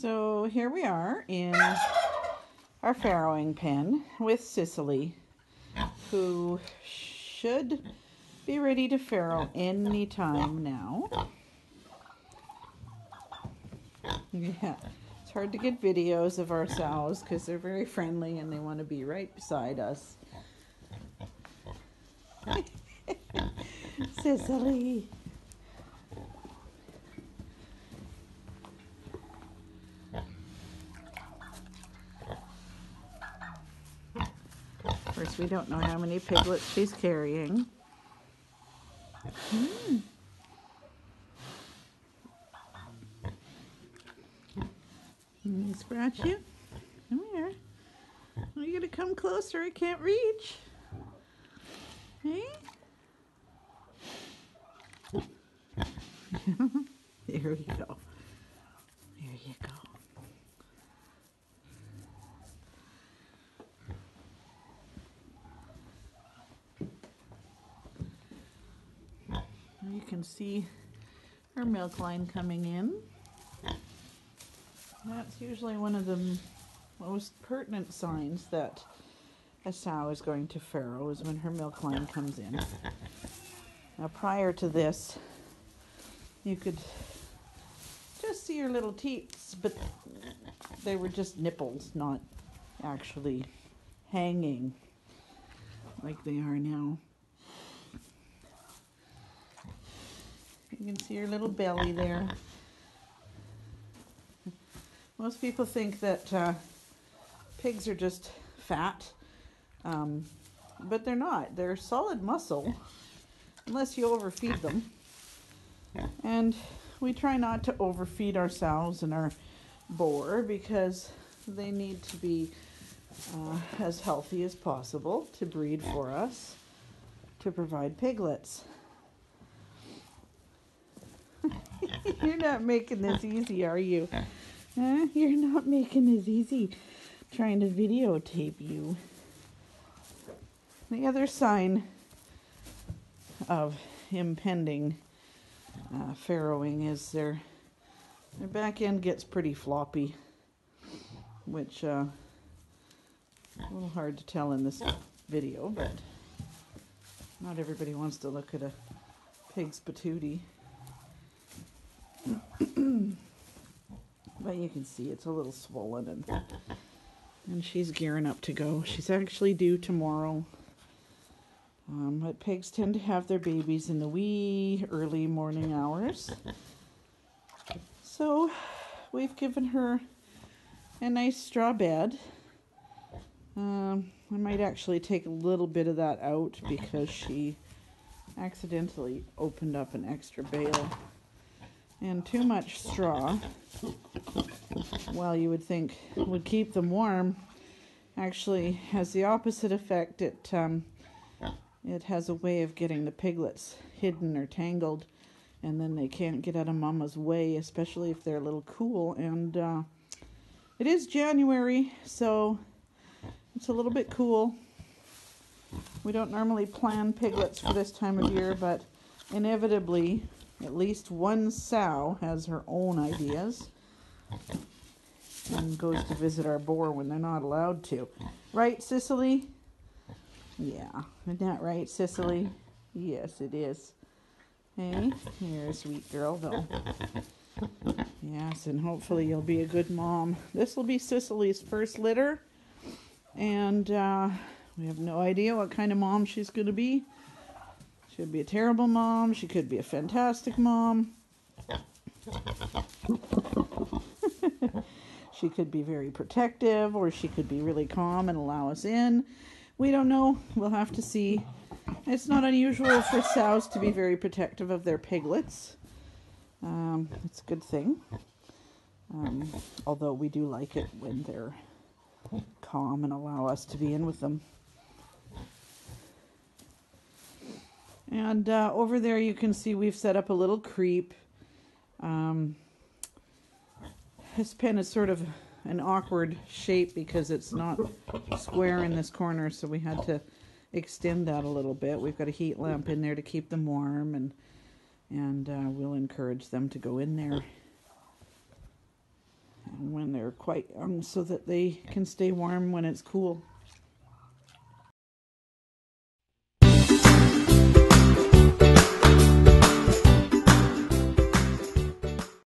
So here we are in our farrowing pen with Cicely, who should be ready to farrow any time now. Yeah, it's hard to get videos of our sows because they're very friendly and they want to be right beside us. Cicely. Course, we don't know how many piglets she's carrying. Hmm. Let me scratch you. Come here. You gonna come closer? I can't reach. Hey? there we go. There you go. You can see her milk line coming in. That's usually one of the most pertinent signs that a sow is going to farrow is when her milk line comes in. Now prior to this, you could just see her little teats, but they were just nipples, not actually hanging like they are now. You can see her little belly there. Most people think that uh, pigs are just fat, um, but they're not. They're solid muscle, unless you overfeed them. And we try not to overfeed ourselves and our boar because they need to be uh, as healthy as possible to breed for us to provide piglets. You're not making this easy, are you? Huh? You're not making this easy trying to videotape you. The other sign of impending uh, farrowing is their their back end gets pretty floppy, which uh, a little hard to tell in this video, but not everybody wants to look at a pig's patootie. but you can see it's a little swollen and and she's gearing up to go. She's actually due tomorrow. Um, but pigs tend to have their babies in the wee early morning hours. So we've given her a nice straw bed. Um, I might actually take a little bit of that out because she accidentally opened up an extra bale. And too much straw, while you would think would keep them warm, actually has the opposite effect. It um, it has a way of getting the piglets hidden or tangled, and then they can't get out of mama's way, especially if they're a little cool. And uh, it is January, so it's a little bit cool. We don't normally plan piglets for this time of year, but inevitably, at least one sow has her own ideas and goes to visit our boar when they're not allowed to. Right, Cicely? Yeah, isn't that right, Cicely? Yes, it is. Hey, you're a sweet girl, though. Yes, and hopefully you'll be a good mom. This will be Cicely's first litter, and uh, we have no idea what kind of mom she's going to be. She could be a terrible mom. She could be a fantastic mom. she could be very protective, or she could be really calm and allow us in. We don't know. We'll have to see. It's not unusual for sows to be very protective of their piglets. Um, it's a good thing. Um, although we do like it when they're calm and allow us to be in with them. And uh, over there you can see we've set up a little creep. Um, this pen is sort of an awkward shape because it's not square in this corner, so we had to extend that a little bit. We've got a heat lamp in there to keep them warm, and and uh, we'll encourage them to go in there. when they're quite young so that they can stay warm when it's cool.